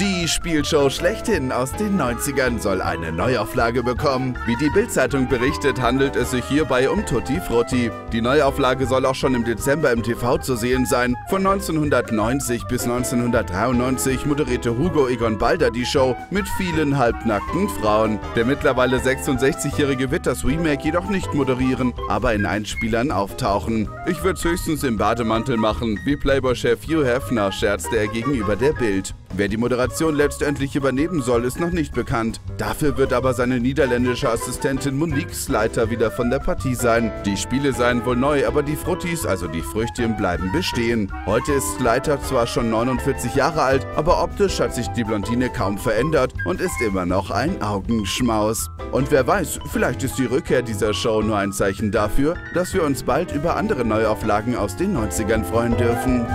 Die Spielshow schlechthin aus den 90ern soll eine Neuauflage bekommen. Wie die Bild-Zeitung berichtet, handelt es sich hierbei um Tutti Frutti. Die Neuauflage soll auch schon im Dezember im TV zu sehen sein. Von 1990 bis 1993 moderierte Hugo Egon Balder die Show mit vielen halbnackten Frauen. Der mittlerweile 66-Jährige wird das Remake jedoch nicht moderieren, aber in Einspielern auftauchen. Ich würde höchstens im Bademantel machen, wie Playboy-Chef Hugh Hefner scherzte er gegenüber der Bild. Wer die Moderation letztendlich übernehmen soll, ist noch nicht bekannt. Dafür wird aber seine niederländische Assistentin Monique Sleiter wieder von der Partie sein. Die Spiele seien wohl neu, aber die Fruttis, also die Früchtchen, bleiben bestehen. Heute ist Sleiter zwar schon 49 Jahre alt, aber optisch hat sich die Blondine kaum verändert und ist immer noch ein Augenschmaus. Und wer weiß, vielleicht ist die Rückkehr dieser Show nur ein Zeichen dafür, dass wir uns bald über andere Neuauflagen aus den 90ern freuen dürfen.